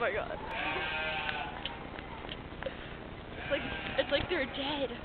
my god. It's like, it's like they're dead.